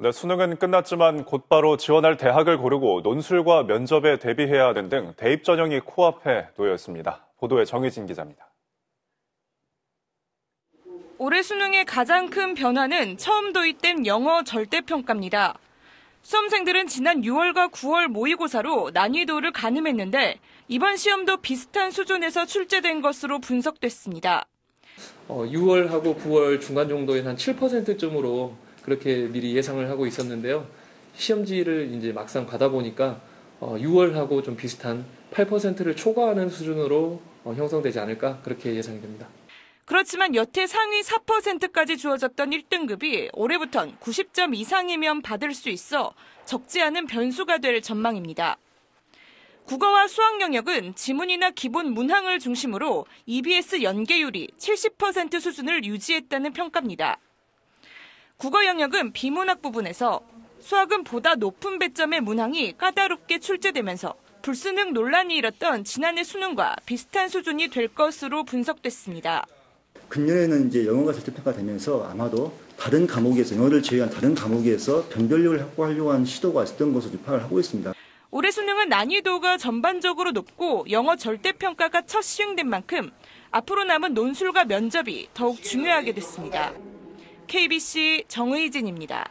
네, 수능은 끝났지만 곧바로 지원할 대학을 고르고 논술과 면접에 대비해야 하는 등 대입 전형이 코앞에 놓여 있습니다. 보도에 정희진 기자입니다. 올해 수능의 가장 큰 변화는 처음 도입된 영어 절대평가입니다. 수험생들은 지난 6월과 9월 모의고사로 난이도를 가늠했는데 이번 시험도 비슷한 수준에서 출제된 것으로 분석됐습니다. 어, 6월하고 9월 중간 정도에 한 7%쯤으로 그렇게 미리 예상을 하고 있었는데요. 시험지를 이제 막상 받아보니까 어, 6월하고 좀 비슷한 8%를 초과하는 수준으로 어, 형성되지 않을까 그렇게 예상이 됩니다. 그렇지만 여태 상위 4%까지 주어졌던 1등급이 올해부턴 90점 이상이면 받을 수 있어 적지 않은 변수가 될 전망입니다. 국어와 수학 영역은 지문이나 기본 문항을 중심으로 EBS 연계율이 70% 수준을 유지했다는 평가입니다. 국어 영역은 비문학 부분에서 수학은 보다 높은 배점의 문항이 까다롭게 출제되면서 불수능 논란이 일었던 지난해 수능과 비슷한 수준이 될 것으로 분석됐습니다. 금년에는 이제 영어가 절대평가되면서 아마도 다른 과목에서 영어를 제외한 다른 과목에서 변별력을 확보하려고 하는 시도가 있었던 것으로 파악을 하고 있습니다. 올해 수능은 난이도가 전반적으로 높고 영어 절대평가가 첫 시행된 만큼 앞으로 남은 논술과 면접이 더욱 중요하게 됐습니다. KBC 정의진입니다.